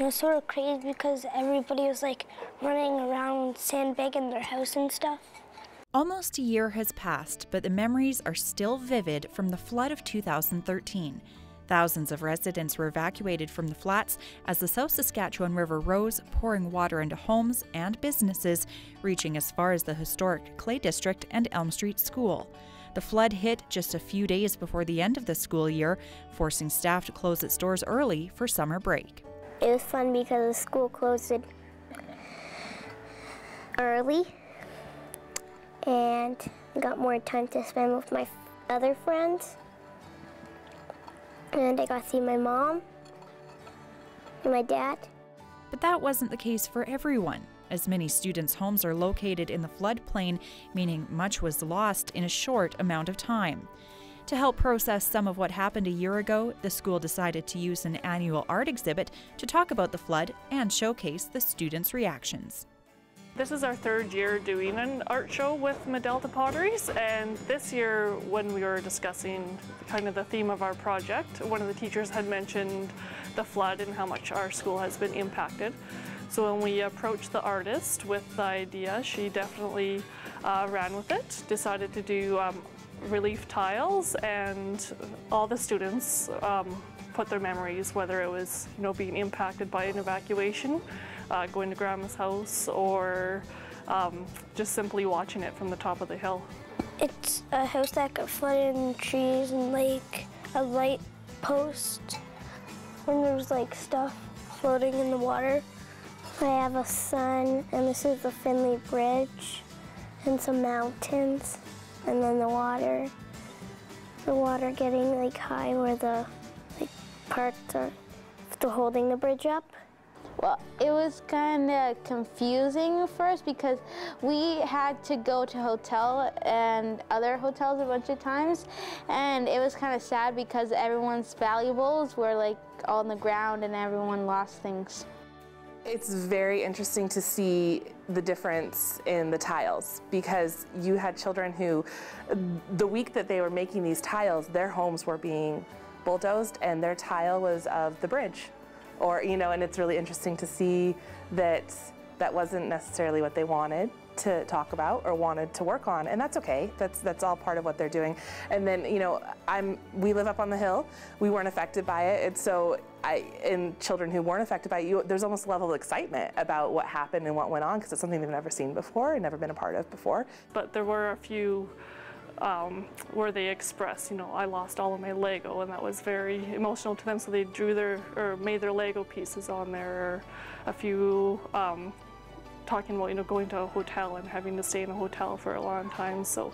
It was sort of crazy because everybody was like running around sandbagging their house and stuff. Almost a year has passed, but the memories are still vivid from the flood of 2013. Thousands of residents were evacuated from the flats as the South Saskatchewan River rose, pouring water into homes and businesses, reaching as far as the historic Clay District and Elm Street School. The flood hit just a few days before the end of the school year, forcing staff to close its doors early for summer break. It was fun because the school closed early and I got more time to spend with my other friends. And I got to see my mom and my dad. But that wasn't the case for everyone, as many students' homes are located in the floodplain, meaning much was lost in a short amount of time. To help process some of what happened a year ago, the school decided to use an annual art exhibit to talk about the flood and showcase the students' reactions. This is our third year doing an art show with Medalta Potteries and this year when we were discussing kind of the theme of our project, one of the teachers had mentioned the flood and how much our school has been impacted. So when we approached the artist with the idea, she definitely uh, ran with it, decided to do um, relief tiles and all the students um, put their memories, whether it was you know being impacted by an evacuation, uh, going to grandma's house, or um, just simply watching it from the top of the hill. It's a house that got flooded trees and like a light post and there's like stuff floating in the water. I have a sun and this is the Finlay Bridge and some mountains and then the water. The water getting like high where the like parts are holding the bridge up. Well, it was kind of confusing at first because we had to go to hotel and other hotels a bunch of times and it was kind of sad because everyone's valuables were like on the ground and everyone lost things. It's very interesting to see the difference in the tiles because you had children who, the week that they were making these tiles, their homes were being bulldozed and their tile was of the bridge. Or, you know, and it's really interesting to see that that wasn't necessarily what they wanted to talk about or wanted to work on, and that's okay. That's that's all part of what they're doing. And then you know, I'm we live up on the hill. We weren't affected by it, and so I in children who weren't affected by it, you, there's almost a level of excitement about what happened and what went on because it's something they've never seen before and never been a part of before. But there were a few. Um, where they expressed, you know, I lost all of my Lego, and that was very emotional to them. So they drew their or made their Lego pieces on there. A few um, talking about you know going to a hotel and having to stay in a hotel for a long time. So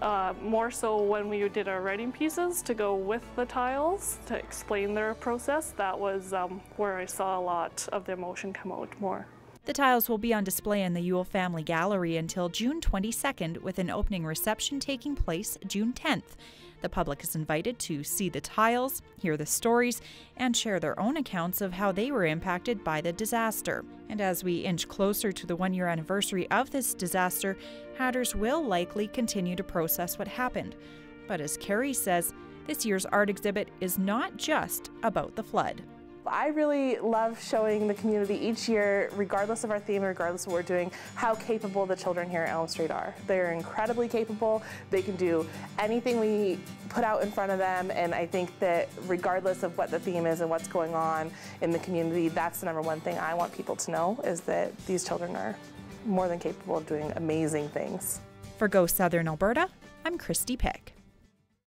uh, more so when we did our writing pieces to go with the tiles to explain their process, that was um, where I saw a lot of the emotion come out more. The tiles will be on display in the Yuill Family Gallery until June 22nd, with an opening reception taking place June 10th. The public is invited to see the tiles, hear the stories, and share their own accounts of how they were impacted by the disaster. And as we inch closer to the one year anniversary of this disaster, Hatters will likely continue to process what happened. But as Carrie says, this year's art exhibit is not just about the flood. I really love showing the community each year, regardless of our theme, regardless of what we're doing, how capable the children here at Elm Street are. They're incredibly capable. They can do anything we put out in front of them, and I think that regardless of what the theme is and what's going on in the community, that's the number one thing I want people to know is that these children are more than capable of doing amazing things. For Go Southern Alberta, I'm Christy Pick.